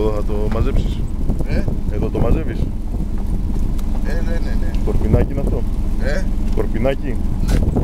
εδώ το μαζέψεις. Ε, Εδώ το μαζεύεις. ε, ναι, ναι, ναι. Σκορπινάκι είναι αυτό. Ε, Σκορπινάκι. Ναι.